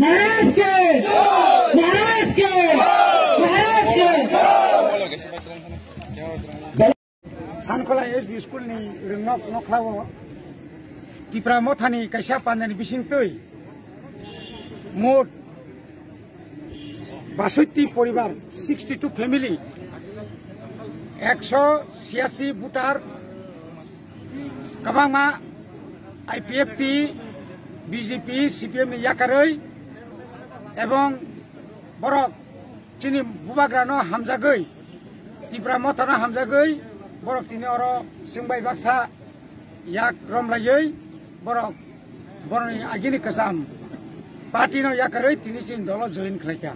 महाराज के महाराज के महाराज के sankola SB school ni ringok noklawo tipra motani kaisa pandan bising tui mot basuti poribar 62 family 186 butar kabama IPFP BGP CPM yakaroi ebong borok চিনি বুবাগ্রানো হামজা গই তিপ্রা মতানো হামজা গই मथानो हामजागै बरक तिनि अर जोंबाय बाक्सा याक रमलायै बरक बरनि आगिनि कसाम पार्टिनो याकारै तिनि चिन दल जइन खालायखा